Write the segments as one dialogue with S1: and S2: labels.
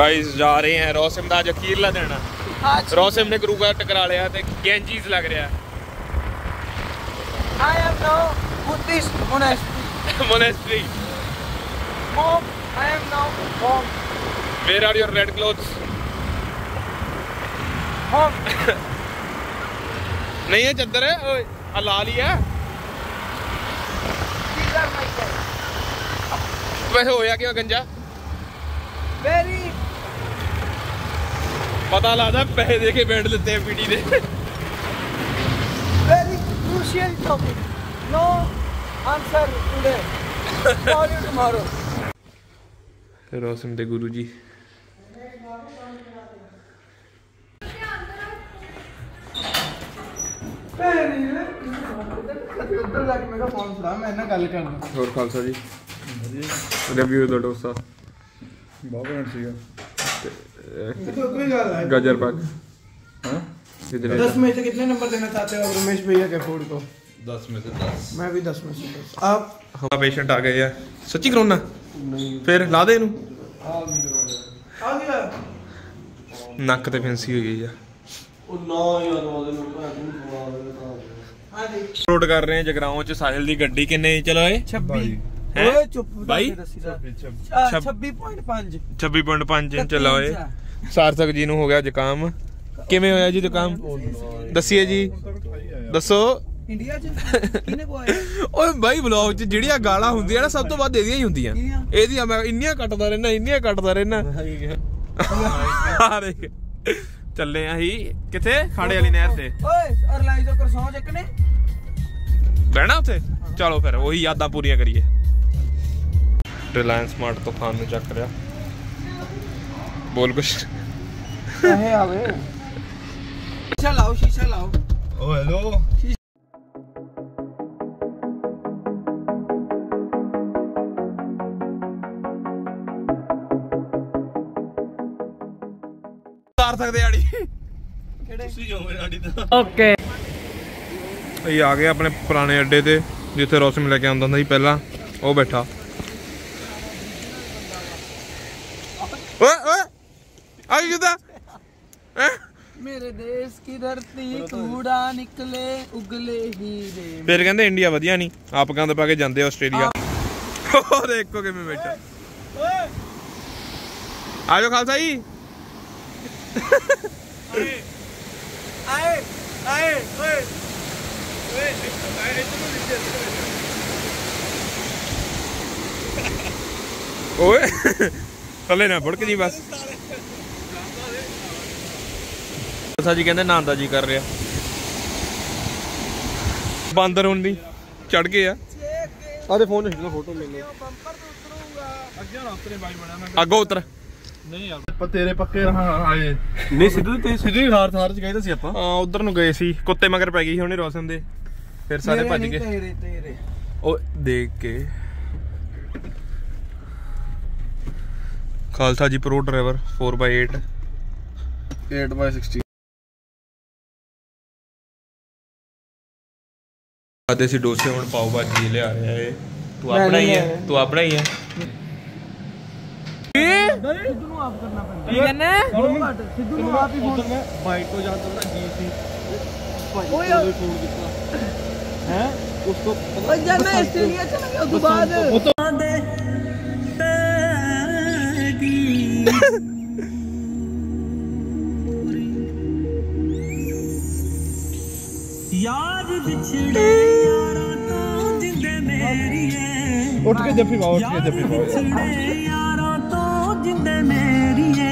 S1: Guys ਜਾ ਰਹੇ हैं ਰੋਸਿਮ ਦਾ ਅੱਜ ਅਖੀਰਲਾ ਦਿਨ ਆ
S2: आज
S1: ਰੋਸਿਮ ਨੇ ਗੁਰੂ ਘਰ ਟਕਰਾ ਲਿਆ ਤੇ ਗੈਂਜੀਸ ਲੱਗ ਰਿਹਾ
S2: I am now Buddhist monastery.
S1: Monastery
S2: Mom, I am now home.
S1: Where are your red clothes
S2: Home.
S1: ਨਹੀਂ ਇਹ ਚੱਦਰ ਹੈ ਓਏ ਆ ਲਾਲ ਹੀ ਹੈ
S2: These are my
S1: ਪੀੜੀ ਦੇ
S2: very crucial topic. No answer today. Call you tomorrow.
S1: ਰੋਸਿਮ ਦੇ ਗੁਰੂ ਜੀ
S2: ਉੱਧਰ ਜਾ ਕੇ ਮੇਰਾ ਫੋਨ ਫੜਾ ਮੈਂ ਇਹਨਾਂ ਗੱਲ ਕਰਨਾ
S1: ਹੋਰ ਖਾਲਸਾ ਜੀ ਰਿਵਿਊ ਦਾ ਡੋਸਾ
S3: ਬਹੁਤ ਘੈਂਟ ਸੀਗਾ
S2: गाजर पाक। हाँ? दस में से कितने नंबर देना चाहते हो रमेश भैया के फ़ूड को?
S3: दस में से दस।
S2: मैं भी दस में से दस। आप?
S1: हमारा पेशेंट आ गया। है सच्ची करोना? फिर ला दे ਇਹਨੂੰ ਨੱਕ ਤੇ ਫੈਂਸੀ ਹੋ ਗਈ ਆ
S2: ਉਹ ਨਾ ਯਾਰ ਉਹਦੇ ਨੂੰ ਭਾਜੀ ਨੂੰ ਖਵਾ ਦੇ ਤਾਂ
S1: ਰੋਡ ਕਰ ਰਹੇ ਆ ਜਗਰਾਉਂ ਚ ਸਾਹਿਲ ਦੀ ਗੱਡੀ ਕਿੰਨੇ ਚਲੋ ਏ
S2: 26
S1: ਓਏ ਚੁੱਪ
S2: ਬਾਈ? ਦਾ 26.5
S1: 26.5 ਇੰਚ ਲਾਏ ਸਾਰਥਕ ਜੀ ਨੂੰ ਹੋ ਗਿਆ ਜ਼ੁਕਾਮ। ਕਿਵੇਂ ਹੋਇਆ ਜੀ ਜ਼ੁਕਾਮ? ਦੱਸਿਏ ਜੀ। ਦੱਸੋ।
S2: ਇੰਡੀਆ ਚ? ਕਿਹਨੇ ਕੋਇਆ
S1: ਓਏ ਬਾਈ ਵਲੌਗ ਚ ਜਿਹੜੀਆਂ ਗਾਲਾਂ ਹੁੰਦੀਆਂ ਨਾ ਸਭ ਤੋਂ ਵੱਧ ਇਹਦੀਆਂ ਹੀ ਹੁੰਦੀਆਂ। ਇਹਦੀਆਂ ਮੈਂ ਇੰਨੀਆਂ ਕੱਟਦਾ ਰਹਿਣਾ ਇੰਨੀਆਂ ਕੱਟਦਾ ਰਹਿਣਾ ਚੱਲੇ ਆ ਹੀ ਕਿੱਥੇ? ਖਾੜੇ ਵਾਲੀ ਨਹਿਰ ਤੇ।
S2: ਓਏ ਅਰਲਾਈਜ਼ ਤੋਂ ਕਰਸੋਂ
S1: ਬਹਿਣਾ ਉੱਥੇ? ਚਲੋ ਫਿਰ ਉਹੀ ਯਾਦਾਂ ਪੂਰੀਆਂ ਕਰੀਏ। ਰਿਲਾਇੰਸ ਮਾਰਟ ਤੋਂ ਖਾਣ ਨੂੰ ਚੱਕ ਰਿਆ ਬੋਲ ਕੁਛ
S2: ਇਹ ਆਵੇ ਸ਼ੀਸ਼ਾ ਲਾਓ ਸ਼ੀਸ਼ਾ ਲਾਓ
S3: ਓ ਹੈਲੋ
S1: ਤਾਰ ਸਕਦੇ ਆੜੀ ਕਿਹੜੇ
S3: ਤੁਸੀਂ ਜੋ ਮੇਰੇ ਆੜੀ ਦਾ
S2: ਓਕੇ
S1: ਇਹ ਆ ਗਏ ਆਪਣੇ ਪੁਰਾਣੇ ਅੱਡੇ ਤੇ ਜਿੱਥੇ ਰੌਸਮ ਲੈ ਕੇ ਆਉਂਦਾ ਹੁੰਦਾ ਸੀ ਪਹਿਲਾਂ ਉਹ ਬੈਠਾ ਮੇਰੇ ਦੇਸ਼ ਕੀ
S2: ਧਰਤੀ ਕੂੜਾ ਨਿਕਲੇ ਉਗਲੇ ਹੀਰੇ
S1: ਫਿਰ ਕਹਿੰਦੇ ਇੰਡੀਆ ਵਧੀਆ ਨਹੀਂ ਆਪ ਗੰਦ ਪਾ ਕੇ ਜਾਂਦੇ ਆਸਟ੍ਰੇਲੀਆ ਹੋਰ ਦੇਖੋ ਕਿਵੇਂ ਬੈਠਾ ਆਜੋ ਖਾਲਸਾ ਜੀ
S2: ਆਏ ਆਏ ਓਏ
S1: ਓਏ ਆਏ ਇੱਧਰ ਨੂੰ ਨਿਕਲ ਓਏ ਥੱਲੇ ਨਾ ਫੜਕ ਜੀ ਬਸ ਖਾਲਸਾ ਜੀ ਕਹਿੰਦੇ ਨਹਾਉਣ ਜੀ ਕਰ ਰਿਹਾ। ਬਾਂਦਰ ਹੁਣ ਦੀ ਚੜ ਗਏ ਆ। ਆਦੇ ਫੋਨ ਨਹੀਂ ਫੋਟੋ ਲੈ
S2: ਲੈ
S3: ਅੱਗੋਂ ਉਤਰ। ਨਹੀਂ ਯਾਰ ਪਰ ਤੇਰੇ ਪੱਕੇ ਰਹਾ ਆਏ। ਨਹੀਂ ਸਿੱਧੂ ਤੇ ਸਿੱਧੂ
S1: ਗਏ ਸੀ ਕੁੱਤੇ ਮਗਰ ਪੈ ਗਈ ਸੀ ਉਹਨੇ ਰੋਸ਼ਨ ਦੇ। ਫਿਰ ਸਾਰੇ ਭੱਜ ਗਏ। ਉਹ ਦੇਖ ਕੇ। ਖਾਲਸਾ ਜੀ ਪ੍ਰੋ ਡਰਾਈਵਰ 4x8
S3: 8x16
S1: ਖਾਦੇ ਸੀ ਡੋਸੇ ਹੁਣ ਪਾਉ ਭਾਜੀ ਲਿਆ ਆਇਆ ਏ ਤੂੰ ਆਪਣਾ ਹੀ ਹੈ ਤੂੰ ਆਪਣਾ ਹੀ ਹੈ
S2: ਸਿੱਧੂ ਨੂੰ ਆਪ ਕਰਨਾ ਪੈਂਦਾ ਕੀ ਕਰਨਾ ਸਿੱਧੂ ਨੂੰ ਆਪ ਹੀ ਫੋਨ
S3: ਬਾਈਕ ਤੋਂ ਜਾਂਦਾ ਉਹਦਾ ਜੀ ਸੀ
S2: ਓਏ
S3: ਫੋਨ ਕੀਤਾ ਹੈ ਉਸ ਤੋਂ
S2: ਪਤਾ ਜਾਣਾ ਆਸਟ੍ਰੇਲੀਆ ਚਲਾ ਗਿਆ
S4: ਉਸ ਬਾਅਦ ਉਹ ਤੋਂ ਯਾਰ ਵਿਛੜੇ
S3: ਉੱਠ ਕੇ ਜੱਫੀ ਪਾਓ ਉੱਠ ਕੇ ਜੱਫੀ ਪਾਓ
S4: ਵਿਛੜੇ ਯਾਰਾਂ ਤੋਂ ਜਿੰਦੇ ਮੇਰੀਏ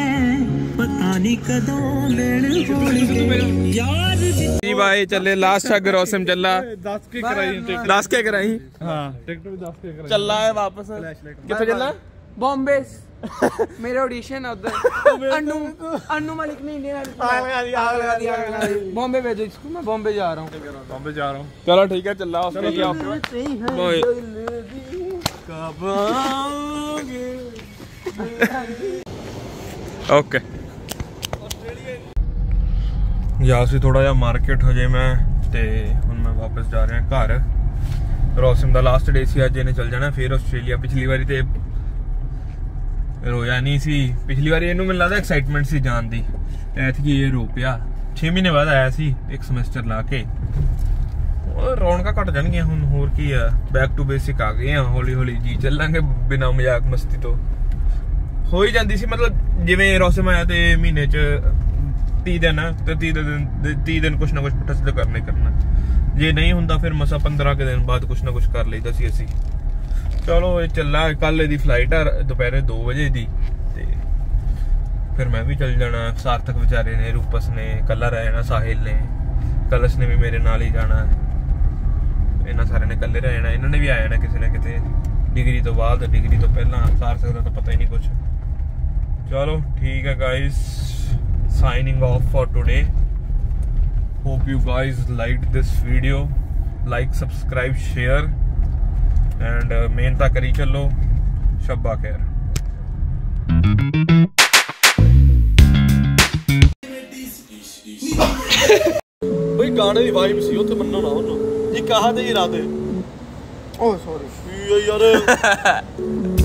S4: ਪਤਾ ਨਹੀਂ ਕਦੋਂ ਲੈਣ ਹੋਣਗੇ ਯਾਰ ਵਿਛੜੇ
S1: ਜੀ ਬਾਈ ਚੱਲੇ ਲਾਸਟ ਛੱਗ ਰੋਸਮ ਚੱਲਾ
S3: 10 ਕੇ ਕਰਾਈ ਟਿਕਟ
S1: ਦੱਸ ਕੇ ਕਰਾਈ
S3: ਹਾਂ ਟਿਕਟ ਵੀ 10 ਕੇ ਕਰਾਈ
S1: ਚੱਲਾ ਹੈ ਵਾਪਸ ਕਿੱਥੇ ਚੱਲਾ
S2: बॉम्बे मेरे ऑडिशन है उधर अन्नू अन्नू मलिक ने इंडियन बॉम्बे भेजो इसको मैं बॉम्बे जा रहा हूँ
S3: ਬੰਬੇ ਜਾ ਰਹਾ
S1: ਚਲੋ ਠੀਕ ਹੈ ਚੱਲਾ ਆਸਟ੍ਰੇਲੀਆ ਓਏ ਓਕੇ ਗਿਆ ਸੀ ਥੋੜਾ ਜਿਹਾ ਮਾਰਕੀਟ ਹਜੇ ਮੈਂ ਤੇ ਹੁਣ ਮੈਂ ਵਾਪਸ ਜਾ ਰਿਹਾ ਘਰ ਰੋਸਿਮ ਦਾ ਲਾਸਟ ਡੇ ਸੀ ਅੱਜ ਇਹਨੇ ਚੱਲ ਜਾਣਾ ਫਿਰ ਆਸਟ੍ਰੇਲੀਆ ਪਿਛਲੀ ਵਾਰੀ ਤੇ ਰੋਇਆ ਨਹੀਂ ਸੀ ਪਿਛਲੀ ਵਾਰੀ ਇਹਨੂੰ ਮੈਨੂੰ ਲੱਗਦਾ ਐਕਸਾਈਟਮੈਂਟ ਸੀ ਜਾਣ ਦੀ ਐਤਕੀ ਇਹ ਰੋ ਪਿਆ 6 ਮਹੀਨੇ ਬਾਅਦ ਆਇਆ ਸੀ ਇੱਕ ਸਮੈਸਟਰ ਲਾ ਕੇ ਉਹ ਰੌਣਕਾਂ ਘਟ ਜਾਣਗੀਆਂ ਹੁਣ, ਹੋਰ ਕੀ ਆ। ਬੈਕ ਟੂ ਬੇਸਿਕ ਆ ਗਏ ਆ ਹੌਲੀ ਹੌਲੀ ਜੀ ਚੱਲਾਂਗੇ ਬਿਨਾ ਮਜ਼ਾਕ ਮਸਤੀ ਤੋਂ। ਹੋ ਹੀ ਜਾਂਦੀ ਸੀ, ਮਤਲਬ ਜਿਵੇਂ ਰੋਸਮ ਆਇਆ ਤੇ ਮਹੀਨੇ ਚ 30 ਦਿਨ, ਤੇ 30 ਦਿਨ 30 ਦਿਨ ਕੁਛ ਨਾ ਕੁਛ ਪੁੱਠਾ ਸਿੱਧਾ ਕਰਨਾ ਕਰਨਾ। ਜੇ ਨਹੀਂ ਹੁੰਦਾ ਫਿਰ ਮਸਾ 15 ਕੁ ਦਿਨ ਬਾਅਦ ਕੁਛ ਨਾ ਕੁਛ ਕਰ ਲਈਦਾ ਸੀ ਅਸੀਂ। ਚਲੋ ਇਹ ਚੱਲਾ ਕੱਲ ਇਹਦੀ ਫਲਾਈਟ ਆ, ਦੁਪਹਿਰੇ 2 ਵਜੇ ਦੀ, ਤੇ ਫਿਰ ਮੈਂ ਵੀ ਚੱਲ ਜਾਣਾ। ਸਾਰਥਕ ਵਿਚਾਰੇ ਨੇ, ਰੂਪਸ ਨੇ, ਕੱਲਾ ਰਹਿ ਜਾਣਾ, ਸਾਹਿਲ ਨੇ, ਕਲਸ਼ ਨੇ ਵੀ ਮੇਰੇ ਨਾਲ ਹੀ ਜਾਣਾ। ਸਾਰਿਆਂ ਨੇ ਇਕੱਲੇ ਰਹਿ ਜਾਣਾ ਇਹਨਾਂ ਨੇ ਵੀ ਆ ਜਾਣਾ ਕਿਸੇ ਨਾ ਕਿਤੇ ਡਿਗਰੀ ਤੋਂ ਬਾਅਦ ਡਿਗਰੀ ਤੋਂ ਪਹਿਲਾਂ ਸਾਰ ਸਕਦਾ ਤਾਂ ਪਤਾ ਹੀ ਨਹੀਂ ਕੁਝ ਚਲੋ ਠੀਕ ਹੈ guys signing off for today hope you guys liked this video like subscribe share and uh, मेहनत करी चलो शब्बा खैर
S3: ਬਈ ਗਾਣੇ ਦੀ ਵਾਈਬ ਸੀ ਉੱਥੇ ਮੰਨੋ ਨਾ ਉਹਨੂੰ ये कहा थे
S2: इरादे ओ
S3: सॉरी ये यार।